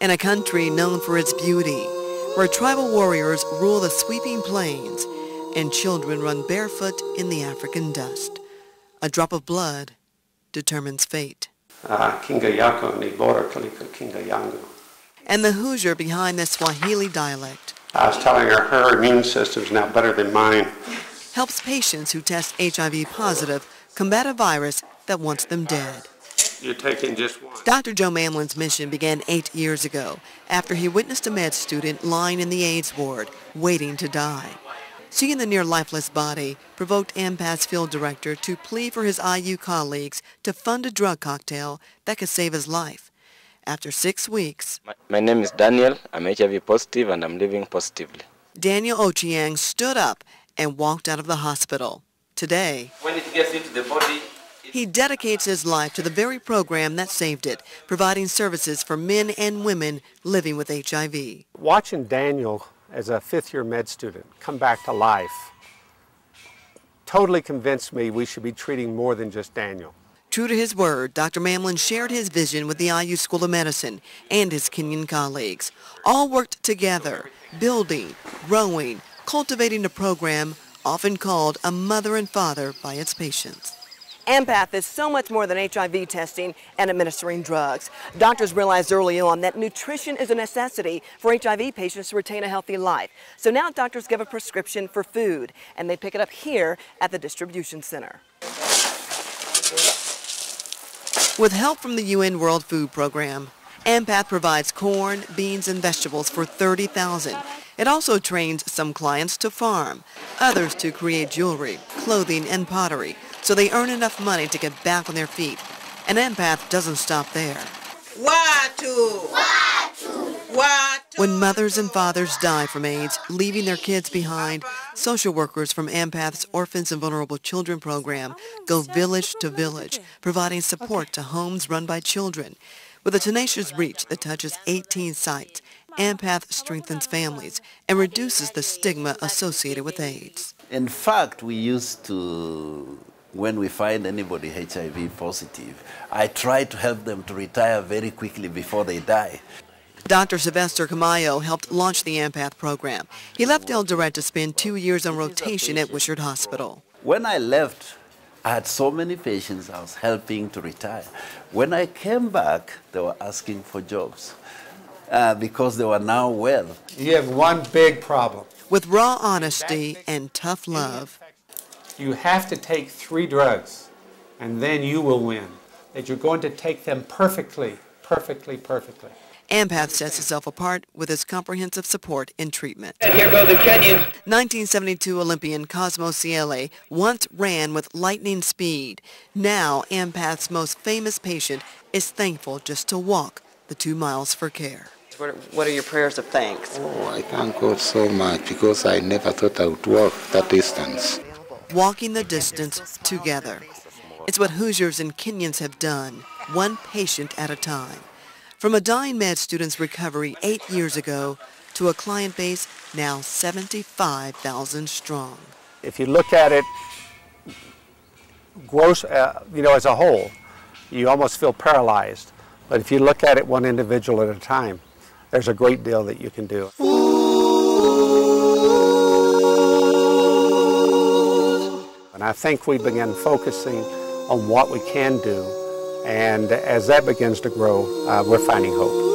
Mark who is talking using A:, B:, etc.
A: in a country known for its beauty, where tribal warriors rule the sweeping plains and children run barefoot in the African dust. A drop of blood determines fate.
B: Uh, Kinga Yako ni bora kaliko Kinga Yangu.
A: And the Hoosier behind the Swahili dialect
B: I was telling her her immune system's now better than mine.
A: helps patients who test HIV positive combat a virus that wants them dead.
B: You're taking just one.
A: Dr. Joe Mamlin's mission began eight years ago after he witnessed a med student lying in the AIDS ward, waiting to die. Seeing the near lifeless body provoked AMPATH's field director to plead for his IU colleagues to fund a drug cocktail that could save his life. After six weeks,
C: My, my name is Daniel. I'm HIV positive and I'm living positively.
A: Daniel Ochieng stood up and walked out of the hospital. Today,
C: When it gets into the body,
A: he dedicates his life to the very program that saved it, providing services for men and women living with HIV.
B: Watching Daniel as a fifth year med student come back to life totally convinced me we should be treating more than just Daniel.
A: True to his word, Dr. Mamlin shared his vision with the IU School of Medicine and his Kenyan colleagues. All worked together, building, growing, cultivating a program often called a mother and father by its patients. AMPATH is so much more than HIV testing and administering drugs. Doctors realized early on that nutrition is a necessity for HIV patients to retain a healthy life. So now doctors give a prescription for food, and they pick it up here at the distribution center. With help from the UN World Food Program, AMPATH provides corn, beans, and vegetables for 30,000. It also trains some clients to farm, others to create jewelry, clothing, and pottery, so they earn enough money to get back on their feet. An AMPATH doesn't stop there.
D: Watu. Watu. Watu.
A: When mothers and fathers die from AIDS, leaving their kids behind, social workers from AMPATH's Orphans and Vulnerable Children program go village to village, providing support to homes run by children. With a tenacious reach that touches 18 sites, AMPATH strengthens families and reduces the stigma associated with AIDS.
E: In fact, we used to, when we find anybody HIV positive, I try to help them to retire very quickly before they die.
A: Dr. Sylvester Kimaiyo helped launch the AMPATH program. He left Eldoret to spend two years on rotation at Wishard Hospital.
E: When I left, I had so many patients I was helping to retire. When I came back, they were asking for jobs uh, because they were now well.
F: You have one big problem.
A: With raw honesty and tough love,
F: You have to take three drugs, and then you will win. That you're going to take them perfectly, perfectly, perfectly.
A: AMPATH sets itself apart with its comprehensive support in treatment.
D: Here go the Kenyans.
A: 1972 Olympian Cosmo Ciele once ran with lightning speed. Now AMPATH's most famous patient is thankful just to walk the two miles for care. What are your prayers of thanks?
G: Oh, I thank God so much because I never thought I would walk that distance.
A: Walking the distance together. It's what Hoosiers and Kenyans have done, one patient at a time. From a dying med student's recovery eight years ago to a client base now 75,000 strong.
B: If you look at it gross, uh, you know, as a whole, you almost feel paralyzed. But if you look at it one individual at a time, there's a great deal that you can do. And I think we begin focusing on what we can do. And as that begins to grow, uh, we're finding hope.